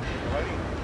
Ready?